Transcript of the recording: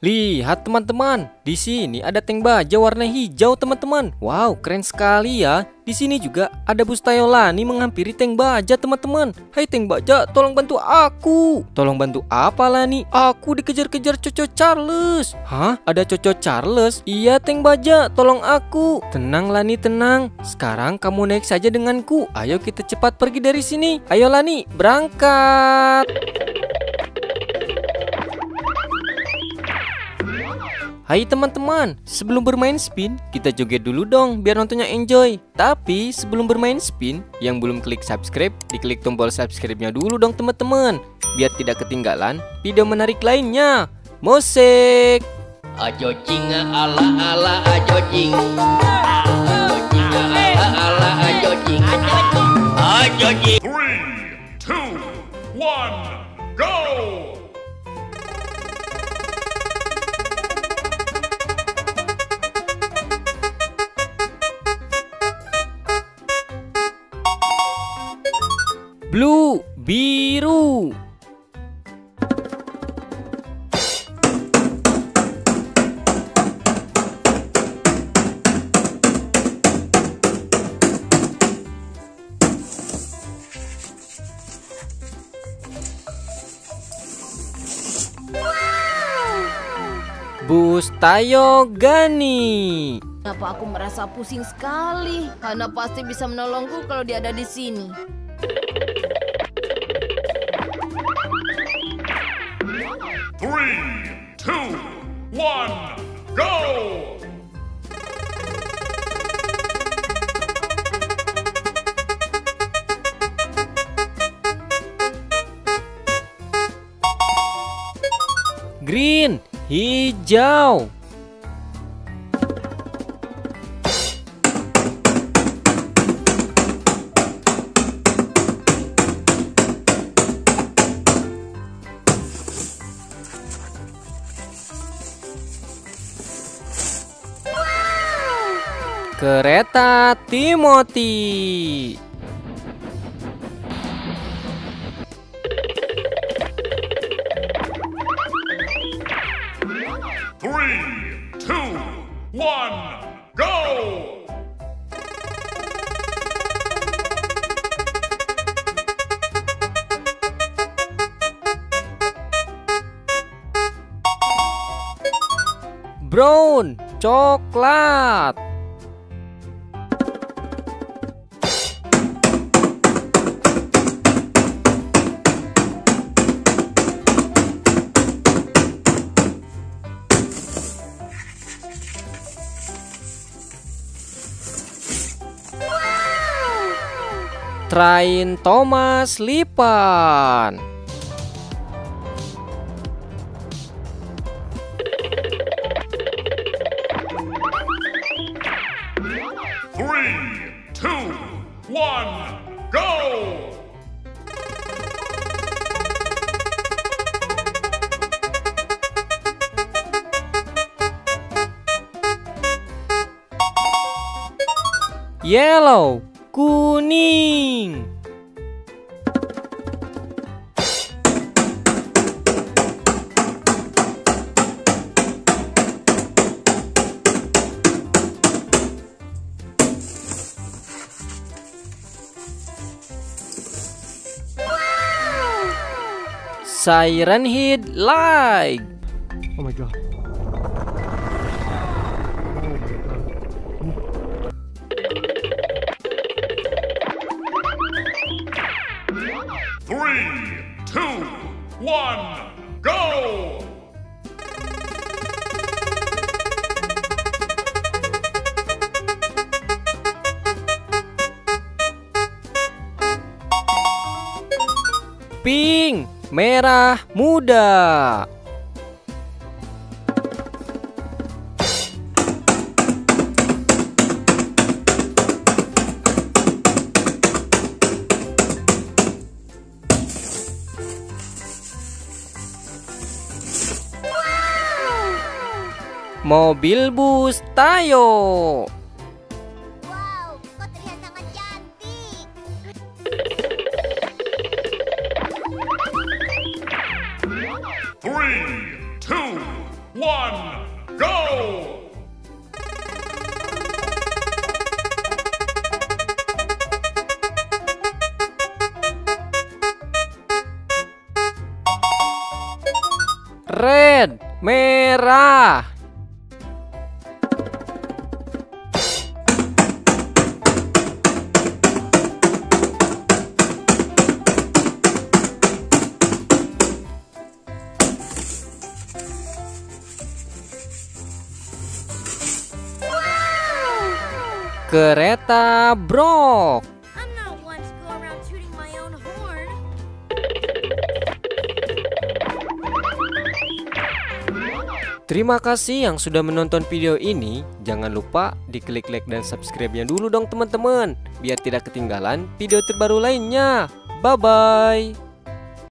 Lihat teman-teman, di sini ada tank baja warna hijau teman-teman. Wow, keren sekali ya. Di sini juga ada bus Tayolani menghampiri tank baja teman-teman. Hai tank baja, tolong bantu aku. Tolong bantu apa Lani? Aku dikejar-kejar Coco Charles. Hah? Ada Coco Charles? Iya tank baja, tolong aku. Tenang Lani, tenang. Sekarang kamu naik saja denganku. Ayo kita cepat pergi dari sini. Ayo Lani, berangkat. Hai teman-teman, sebelum bermain spin, kita joget dulu dong biar nontonnya enjoy. Tapi sebelum bermain spin, yang belum klik subscribe, diklik tombol subscribe-nya dulu dong teman-teman. Biar tidak ketinggalan video menarik lainnya. Musik! Ajo cinga ala ala ajo cing Ajo cinga ala ala ajo cing Ajo cing Three, two, one, go! Blue, biru. Bus Tayogani. Kenapa aku merasa pusing sekali? Hana pasti bisa menolongku kalau dia ada di sini. Green, hijau. Kereta Timothy. Brown, coklat. Train Thomas Lipan. Three, two, one, go! Yellow, kuning. Siren Head Light. Oh my god. Three, two, one, go! Pink, merah muda. Mobil bus Tayo. Go! Red, merah. Own horn. Terima kasih yang sudah menonton video ini. Jangan lupa diklik like dan subscribe-nya dulu dong teman-teman, biar tidak ketinggalan video terbaru lainnya. Bye bye.